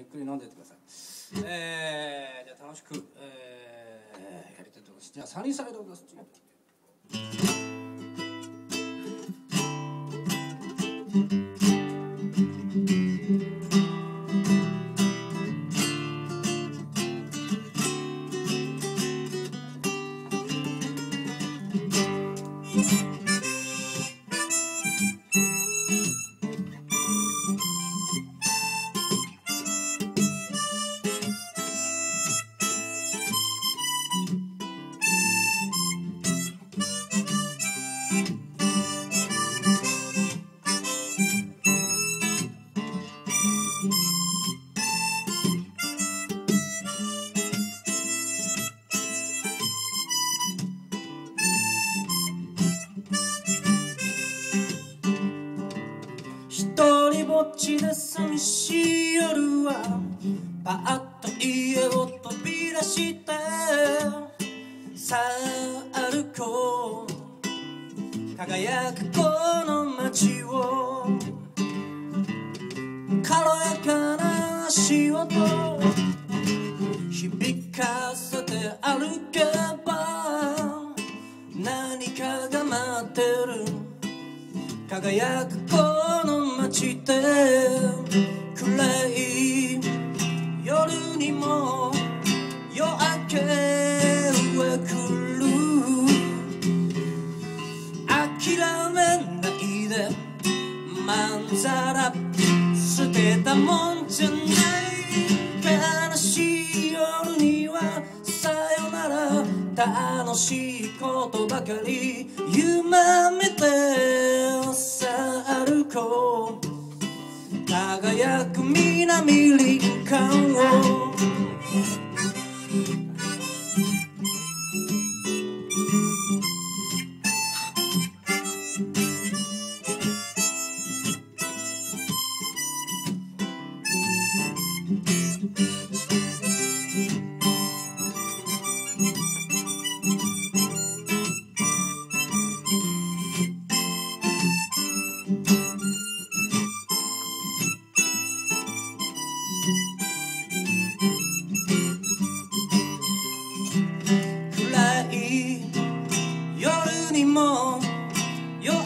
ゆっくり飲んでってください。えー、じゃあ楽しく、えー、やりたいと思います。じゃあサニーサイドオブストリート一人ちで寂しい夜はパッと家を飛び出してさあ歩こう。輝くこの街を軽やかな足音響かせて歩けば何かが待ってる。輝くこの街で暗い夜にも夜明けは来る諦めないで。まんざら捨てたもんじゃない悲しい夜にはさよなら楽しいことばかり夢見てさあ歩こう輝く南林間を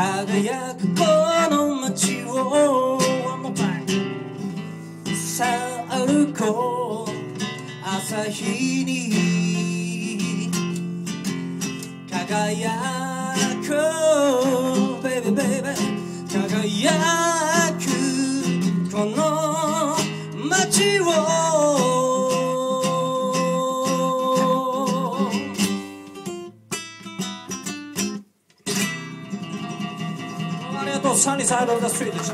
輝くこの街をさあ歩こう朝日に輝くベイベイベイ輝こ Sani Sahara da Swedish.